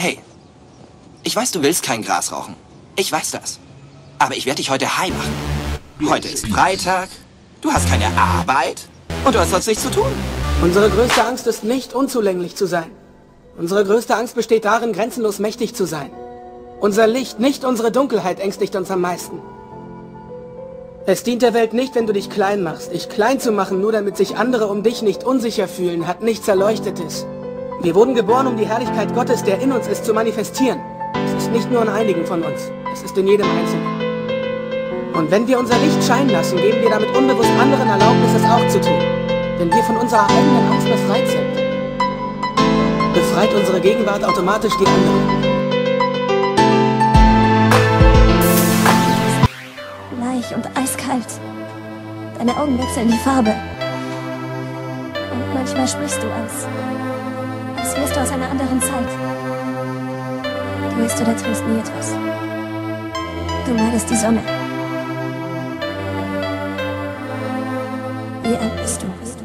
Hey, ich weiß, du willst kein Gras rauchen. Ich weiß das. Aber ich werde dich heute high machen. Heute ist Freitag, du hast keine Arbeit und du hast sonst nichts zu tun. Unsere größte Angst ist nicht, unzulänglich zu sein. Unsere größte Angst besteht darin, grenzenlos mächtig zu sein. Unser Licht, nicht unsere Dunkelheit, ängstigt uns am meisten. Es dient der Welt nicht, wenn du dich klein machst. Dich klein zu machen, nur damit sich andere um dich nicht unsicher fühlen, hat nichts Erleuchtetes. Wir wurden geboren, um die Herrlichkeit Gottes, der in uns ist, zu manifestieren. Es ist nicht nur in einigen von uns, es ist in jedem Einzelnen. Und wenn wir unser Licht scheinen lassen, geben wir damit unbewusst anderen Erlaubnis, es auch zu tun. Wenn wir von unserer eigenen Angst befreit sind, befreit unsere Gegenwart automatisch die anderen. Weich und eiskalt. Deine Augen wechseln die Farbe. Und manchmal sprichst du als, du aus einer anderen Zeit. Du isst oder trinkst nie etwas. Du meidest die Sonne. Wie alt bist du?